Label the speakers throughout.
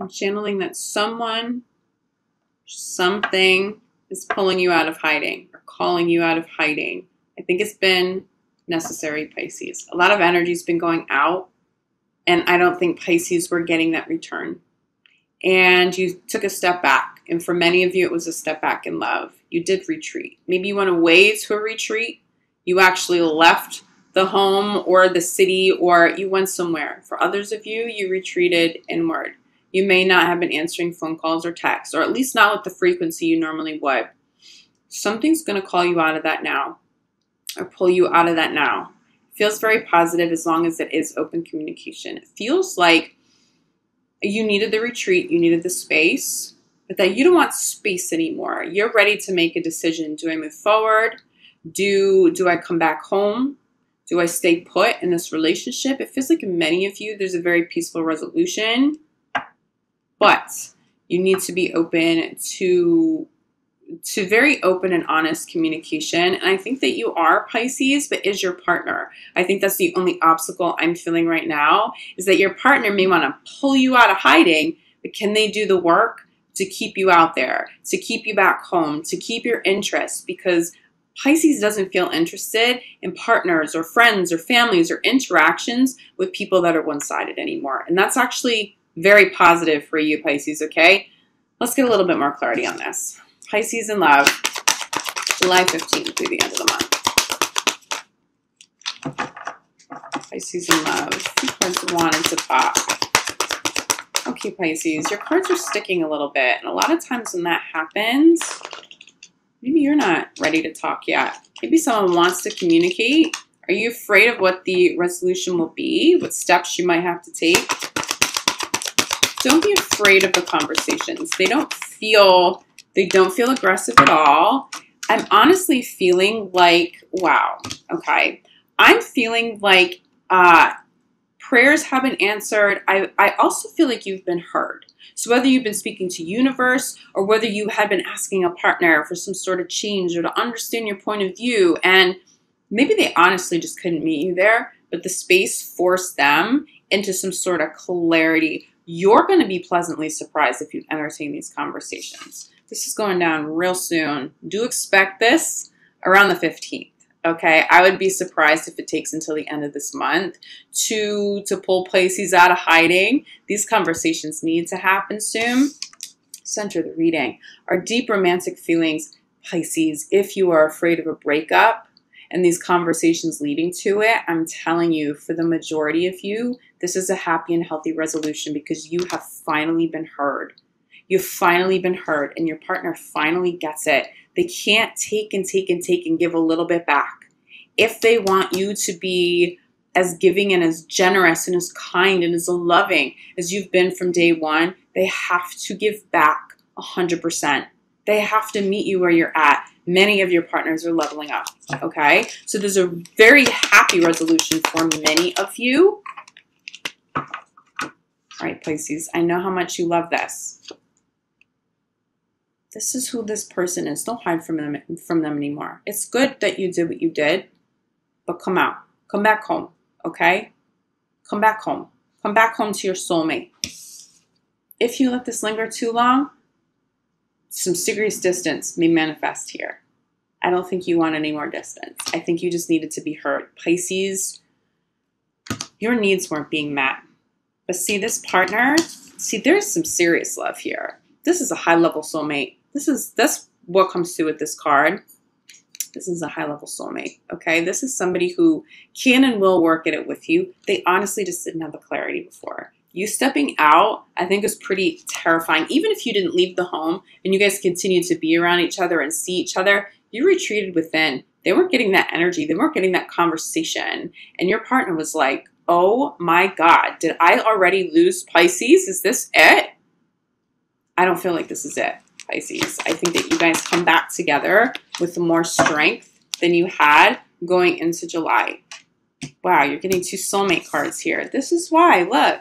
Speaker 1: I'm channeling that someone, something is pulling you out of hiding or calling you out of hiding. I think it's been necessary, Pisces. A lot of energy's been going out, and I don't think Pisces were getting that return. And you took a step back. And for many of you, it was a step back in love. You did retreat. Maybe you went away to a retreat. You actually left the home or the city, or you went somewhere. For others of you, you retreated inward. You may not have been answering phone calls or texts, or at least not with the frequency you normally would. Something's going to call you out of that now or pull you out of that now. Feels very positive as long as it is open communication. It feels like you needed the retreat, you needed the space, but that you don't want space anymore. You're ready to make a decision. Do I move forward? Do do I come back home? Do I stay put in this relationship? It feels like in many of you there's a very peaceful resolution but you need to be open to to very open and honest communication. And I think that you are Pisces, but is your partner. I think that's the only obstacle I'm feeling right now is that your partner may want to pull you out of hiding, but can they do the work to keep you out there, to keep you back home, to keep your interest? Because Pisces doesn't feel interested in partners or friends or families or interactions with people that are one sided anymore. And that's actually very positive for you, Pisces, okay? Let's get a little bit more clarity on this. Pisces in love, July 15th through the end of the month. Pisces in love. Cards wanted to pop. Okay, Pisces, your cards are sticking a little bit. And a lot of times when that happens, maybe you're not ready to talk yet. Maybe someone wants to communicate. Are you afraid of what the resolution will be? What steps you might have to take? Don't be afraid of the conversations. They don't feel they don't feel aggressive at all. I'm honestly feeling like, wow, okay. I'm feeling like uh, prayers have been answered. I, I also feel like you've been heard. So whether you've been speaking to universe or whether you had been asking a partner for some sort of change or to understand your point of view, and maybe they honestly just couldn't meet you there, but the space forced them into some sort of clarity you're going to be pleasantly surprised if you entertain these conversations. This is going down real soon. Do expect this around the 15th. Okay, I would be surprised if it takes until the end of this month to to pull Pisces out of hiding. These conversations need to happen soon. Center the reading. Our deep romantic feelings, Pisces, if you are afraid of a breakup, and these conversations leading to it, I'm telling you, for the majority of you, this is a happy and healthy resolution because you have finally been heard. You've finally been heard, and your partner finally gets it. They can't take and take and take and give a little bit back. If they want you to be as giving and as generous and as kind and as loving as you've been from day one, they have to give back 100%. They have to meet you where you're at many of your partners are leveling up. Okay, so there's a very happy resolution for many of you. All right, Pisces, I know how much you love this. This is who this person is. Don't hide from them from them anymore. It's good that you did what you did, but come out. Come back home, okay? Come back home. Come back home to your soulmate. If you let this linger too long, some serious distance may manifest here. I don't think you want any more distance. I think you just needed to be heard. Pisces, your needs weren't being met. But see, this partner, see, there's some serious love here. This is a high level soulmate. This is that's what comes through with this card. This is a high level soulmate. Okay. This is somebody who can and will work at it with you. They honestly just didn't have the clarity before you stepping out, I think is pretty terrifying. Even if you didn't leave the home and you guys continued to be around each other and see each other, you retreated within. They weren't getting that energy, they weren't getting that conversation. And your partner was like, oh my God, did I already lose Pisces? Is this it? I don't feel like this is it, Pisces. I think that you guys come back together with more strength than you had going into July. Wow, you're getting two soulmate cards here. This is why, look,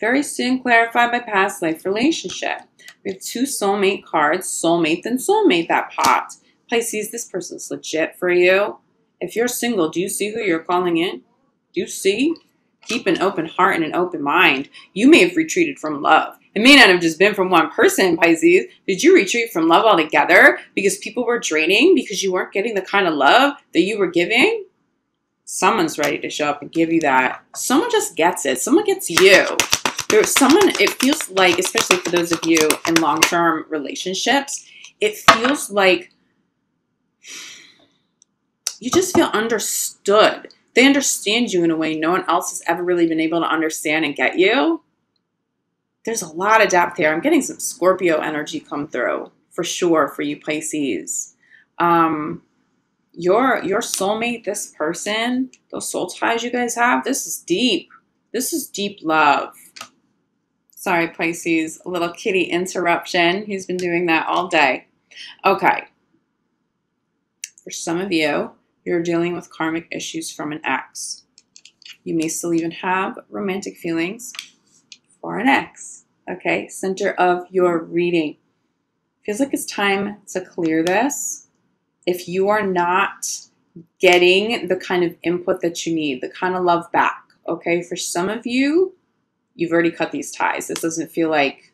Speaker 1: very soon clarified by past life relationship. We have two soulmate cards, soulmate and soulmate that popped. Pisces, this person's legit for you. If you're single, do you see who you're calling in? Do you see? Keep an open heart and an open mind. You may have retreated from love. It may not have just been from one person, Pisces. Did you retreat from love altogether because people were draining because you weren't getting the kind of love that you were giving? Someone's ready to show up and give you that. Someone just gets it. Someone gets you. There's someone, it feels like, especially for those of you in long term relationships, it feels like you just feel understood. They understand you in a way no one else has ever really been able to understand and get you. There's a lot of depth here. I'm getting some Scorpio energy come through for sure for you Pisces. Um, your your soulmate, this person, those soul ties you guys have, this is deep. This is deep love. Sorry, Pisces, a little kitty interruption. He's been doing that all day. Okay. For some of you, you're dealing with karmic issues from an ex. You may still even have romantic feelings for an ex. Okay, center of your reading. Feels like it's time to clear this. If you are not getting the kind of input that you need, the kind of love back, okay, for some of you, you've already cut these ties. This doesn't feel like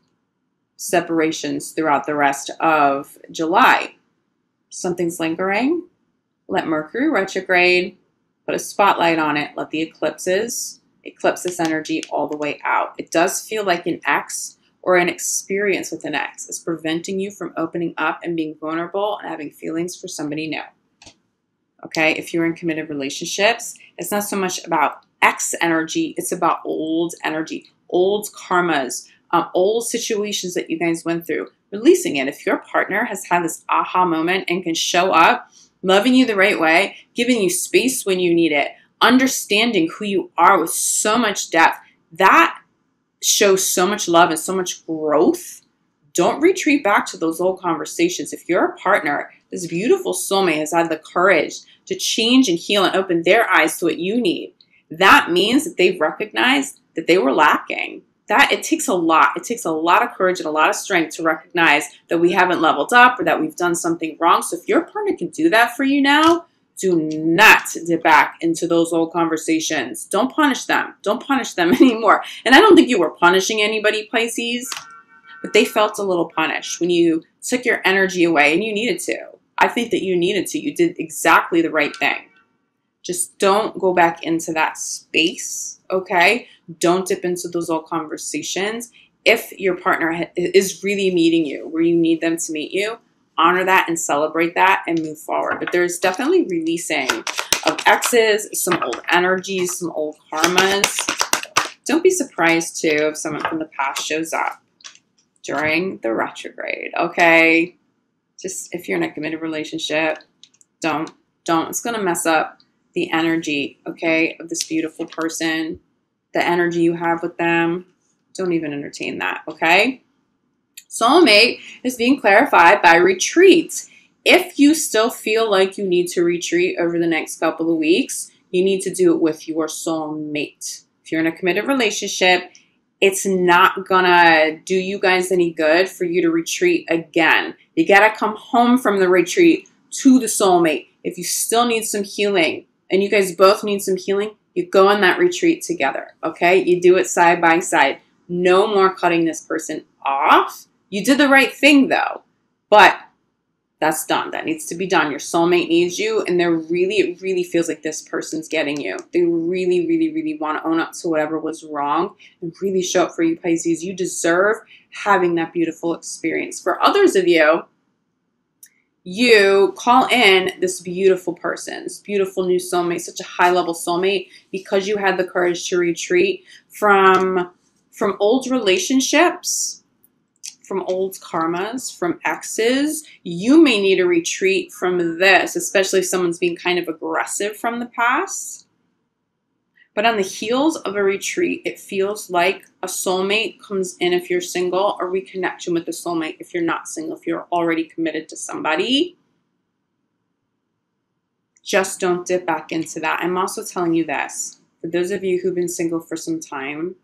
Speaker 1: separations throughout the rest of July. Something's lingering let Mercury retrograde, put a spotlight on it, let the eclipses eclipse this energy all the way out. It does feel like an ex or an experience with an ex is preventing you from opening up and being vulnerable and having feelings for somebody new. Okay, if you're in committed relationships, it's not so much about ex energy, it's about old energy, old karmas, um, old situations that you guys went through, releasing it. If your partner has had this aha moment and can show up loving you the right way, giving you space when you need it, understanding who you are with so much depth. That shows so much love and so much growth. Don't retreat back to those old conversations. If you're partner, this beautiful soulmate has had the courage to change and heal and open their eyes to what you need. That means that they've recognized that they were lacking that it takes a lot. It takes a lot of courage and a lot of strength to recognize that we haven't leveled up or that we've done something wrong. So if your partner can do that for you now, do not dip back into those old conversations. Don't punish them. Don't punish them anymore. And I don't think you were punishing anybody, Pisces, but they felt a little punished when you took your energy away and you needed to. I think that you needed to. You did exactly the right thing. Just don't go back into that space, okay? Don't dip into those old conversations. If your partner is really meeting you where you need them to meet you, honor that and celebrate that and move forward. But there's definitely releasing of exes, some old energies, some old karmas. Don't be surprised too if someone from the past shows up during the retrograde, okay? Just if you're in a committed relationship, don't, don't. It's going to mess up the energy, okay, of this beautiful person, the energy you have with them. Don't even entertain that, okay? Soulmate is being clarified by retreats. If you still feel like you need to retreat over the next couple of weeks, you need to do it with your soulmate. If you're in a committed relationship, it's not gonna do you guys any good for you to retreat again. You gotta come home from the retreat to the soulmate. If you still need some healing, and you guys both need some healing, you go on that retreat together, okay? You do it side by side. No more cutting this person off. You did the right thing though, but that's done. That needs to be done. Your soulmate needs you, and they're really, it really feels like this person's getting you. They really, really, really want to own up to whatever was wrong and really show up for you, Pisces. You deserve having that beautiful experience. For others of you, you call in this beautiful person, this beautiful new soulmate, such a high level soulmate, because you had the courage to retreat from from old relationships, from old karmas, from exes. You may need a retreat from this, especially if someone's being kind of aggressive from the past. But on the heels of a retreat, it feels like a soulmate comes in if you're single, or reconnection with a soulmate if you're not single, if you're already committed to somebody. Just don't dip back into that. I'm also telling you this for those of you who've been single for some time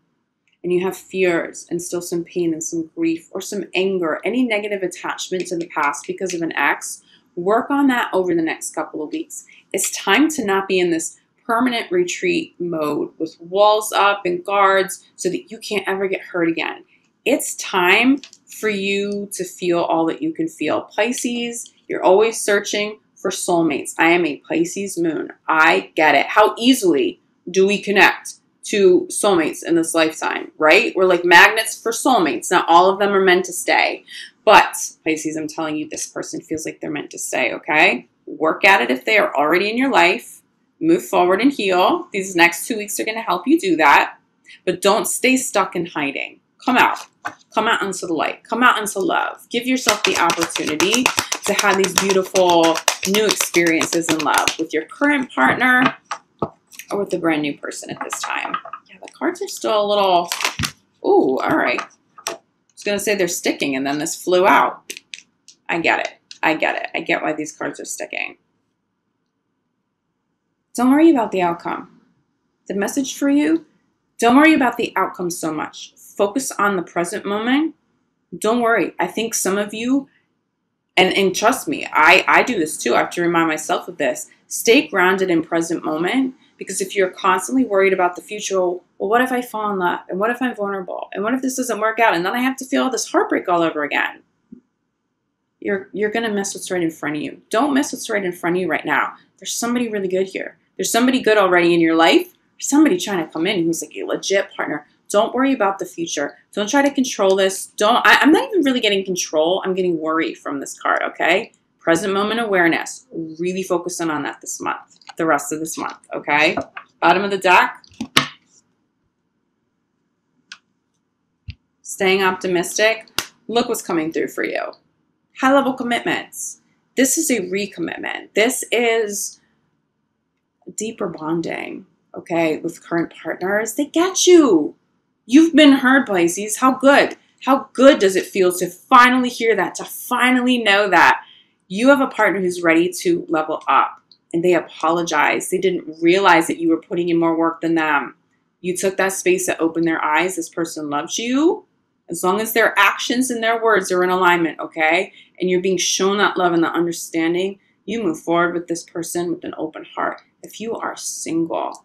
Speaker 1: and you have fears and still some pain and some grief or some anger, any negative attachment to the past because of an ex, work on that over the next couple of weeks. It's time to not be in this permanent retreat mode with walls up and guards so that you can't ever get hurt again. it's time for you to feel all that you can feel. Pisces, you're always searching for soulmates. I am a Pisces moon. I get it. How easily do we connect to soulmates in this lifetime, right? We're like magnets for soulmates. Not all of them are meant to stay. But Pisces, I'm telling you, this person feels like they're meant to stay, okay? Work at it if they are already in your life. Move forward and heal. These next two weeks are going to help you do that. But don't stay stuck in hiding. Come out. Come out into the light. Come out into love. Give yourself the opportunity to have these beautiful new experiences in love with your current partner or with a brand new person at this time. Yeah, the cards are still a little, ooh, all right. I was going to say they're sticking and then this flew out. I get it. I get it. I get why these cards are sticking. Don't worry about the outcome. The message for you, don't worry about the outcome so much. Focus on the present moment. Don't worry. I think some of you, and, and trust me, I, I do this too. I have to remind myself of this. Stay grounded in present moment because if you're constantly worried about the future, well, what if I fall in love? And what if I'm vulnerable? And what if this doesn't work out? And then I have to feel all this heartbreak all over again. You're, you're going to miss what's right in front of you. Don't miss what's right in front of you right now. There's somebody really good here. There's somebody good already in your life. Somebody trying to come in who's like a legit partner. Don't worry about the future. Don't try to control this. Don't. I, I'm not even really getting control. I'm getting worry from this card. Okay. Present moment awareness. Really focusing on that this month. The rest of this month. Okay. Bottom of the deck. Staying optimistic. Look what's coming through for you. High level commitments. This is a recommitment. This is deeper bonding, okay, with current partners. They get you. You've been heard, Pisces. How good? How good does it feel to finally hear that, to finally know that you have a partner who's ready to level up and they apologize. They didn't realize that you were putting in more work than them. You took that space to open their eyes. This person loves you. As long as their actions and their words are in alignment, okay? And you're being shown that love and that understanding, you move forward with this person with an open heart. If you are single,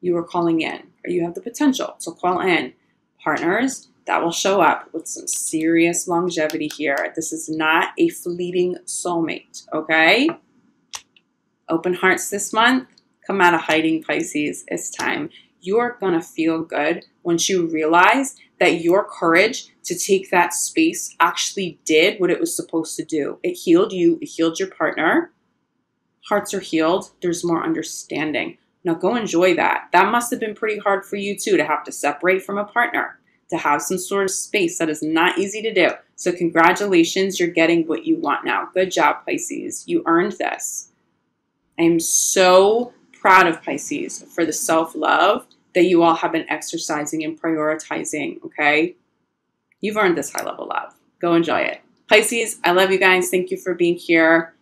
Speaker 1: you are calling in, or you have the potential to call in partners that will show up with some serious longevity here. This is not a fleeting soulmate, okay? Open hearts this month. Come out of hiding, Pisces. It's time. You're going to feel good once you realize that your courage to take that space actually did what it was supposed to do. It healed you, it healed your partner. Hearts are healed. There's more understanding. Now go enjoy that. That must have been pretty hard for you too to have to separate from a partner, to have some sort of space. That is not easy to do. So, congratulations, you're getting what you want now. Good job, Pisces. You earned this. I am so proud of Pisces for the self love that you all have been exercising and prioritizing, okay? You've earned this high level love. Go enjoy it. Pisces, I love you guys. Thank you for being here.